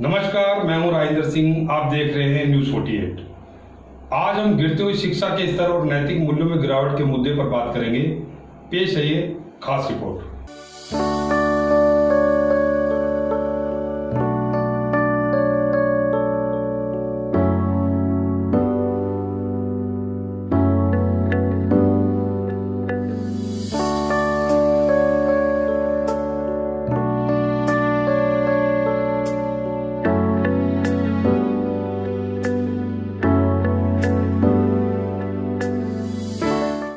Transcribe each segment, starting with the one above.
नमस्कार, मैं हूँ राजेंद्र सिंह। आप देख रहे हैं न्यूज़ 48 आज हम गिरते हुए शिक्षा के स्तर और नैतिक मूल्यों में गिरावट के मुद्दे पर बात करेंगे। पेश है ये खास रिपोर्ट।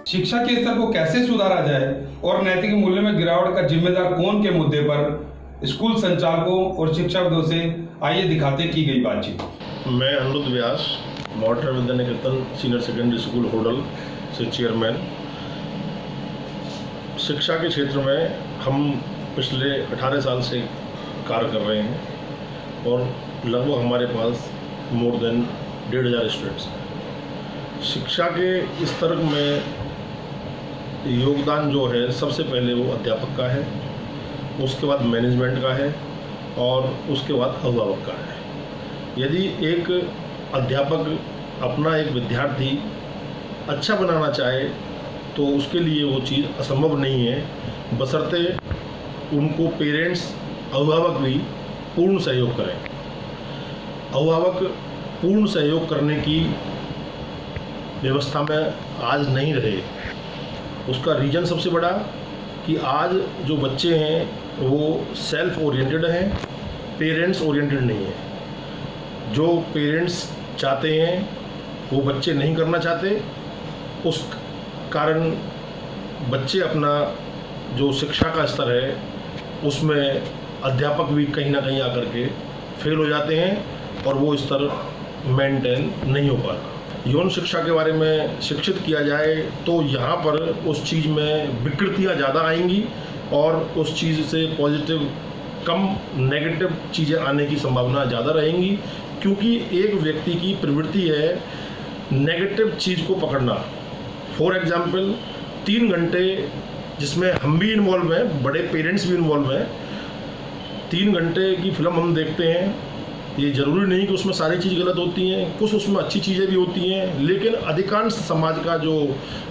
शिक्षा के स्तर को कैसे सुधारा जाए और नैतिक मूल्य में गिरावट का जिम्मेदार कौन के मुद्दे पर स्कूल संचालकों और शिक्षकों से आइए दिखाते की गई बातचीत। मैं Anuruddh Vyas, modern Vidya Niketan senior secondary school Hodal से चेयरमैन। शिक्षा के क्षेत्र में हम पिछले 18 साल से कार्य कर रहे हैं और लगभग हमारे पास मोर देन डेढ़ हज़ार स्टूडेंट्स हैं। शिक्षा के स्तर में योगदान जो है, सबसे पहले वो अध्यापक का है, उसके बाद मैनेजमेंट का है और उसके बाद अभिभावक का है। यदि एक अध्यापक अपना एक विद्यार्थी अच्छा बनाना चाहे तो उसके लिए वो चीज़ असंभव नहीं है। बसरते उनको पेरेंट्स अभिभावक भी पूर्ण सहयोग करें। अभिभावक पूर्ण सहयोग करने की व्यवस्था में आज नहीं रहे। उसका रीज़न सबसे बड़ा कि आज जो बच्चे हैं, वो सेल्फ ओरिएंटेड हैं पेरेंट्स ओरिएंटेड नहीं है। जो पेरेंट्स चाहते हैं, वो बच्चे नहीं करना चाहते। उस कारण बच्चे अपना जो शिक्षा का स्तर है, उसमें अध्यापक भी कहीं ना कहीं आकर के फेल हो जाते हैं और वो स्तर मेंटेन नहीं हो पाता। यौन शिक्षा के बारे में शिक्षित किया जाए तो यहाँ पर उस चीज़ में विकृतियाँ ज़्यादा आएँगी और उस चीज़ से पॉजिटिव कम नेगेटिव चीज़ें आने की संभावना ज़्यादा रहेंगी, क्योंकि एक व्यक्ति की प्रवृत्ति है नेगेटिव चीज़ को पकड़ना। फॉर एग्ज़ाम्पल तीन घंटे जिसमें हम भी इन्वॉल्व हैं, बड़े पेरेंट्स भी इन्वॉल्व हैं, तीन घंटे की फ़िल्म हम देखते हैं ये ज़रूरी नहीं कि उसमें सारी चीज़ गलत होती हैं, कुछ उसमें अच्छी चीज़ें भी होती हैं, लेकिन अधिकांश समाज का जो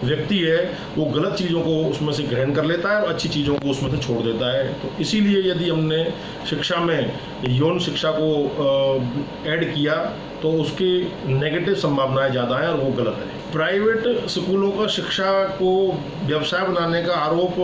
व्यक्ति है, वो गलत चीज़ों को उसमें से ग्रहण कर लेता है और अच्छी चीज़ों को उसमें से छोड़ देता है। तो इसीलिए यदि हमने शिक्षा में, यौन शिक्षा को ऐड किया तो उसके नेगेटिव संभावनाएँ ज़्यादा हैं और वो गलत है। प्राइवेट स्कूलों का शिक्षा को व्यवसाय बनाने का आरोप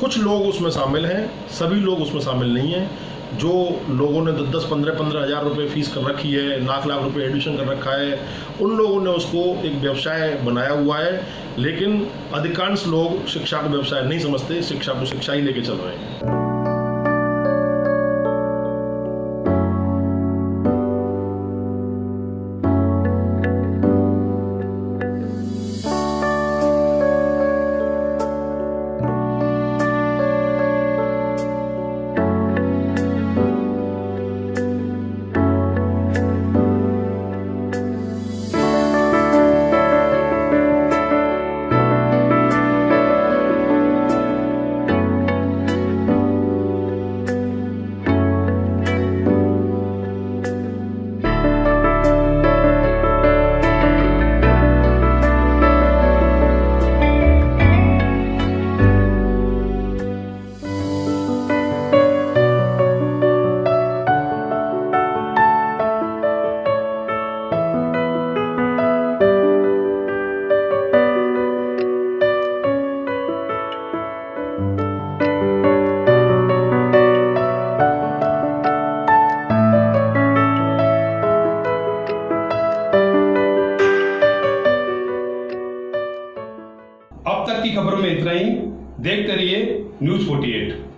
कुछ लोग उसमें शामिल हैं, सभी लोग उसमें शामिल नहीं हैं। जो लोगों ने दस दस, पंद्रह पंद्रह हज़ार रुपये फ़ीस कर रखी है, लाख लाख रुपए एडमिशन कर रखा है, उन लोगों ने उसको एक व्यवसाय बनाया हुआ है, लेकिन अधिकांश लोग शिक्षा को व्यवसाय नहीं समझते, शिक्षा को शिक्षा ही लेके चल रहे हैं। इतना ही देखते रहिए न्यूज़ 48